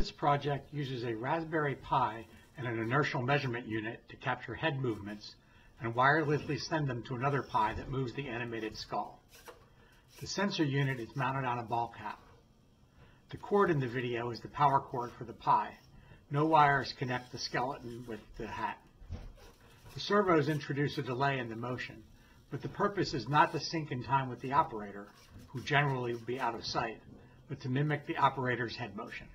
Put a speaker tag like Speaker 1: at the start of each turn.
Speaker 1: This project uses a Raspberry Pi and an inertial measurement unit to capture head movements and wirelessly send them to another Pi that moves the animated skull. The sensor unit is mounted on a ball cap. The cord in the video is the power cord for the Pi. No wires connect the skeleton with the hat. The servos introduce a delay in the motion, but the purpose is not to sync in time with the operator, who generally will be out of sight, but to mimic the operator's head motion.